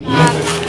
Yeah.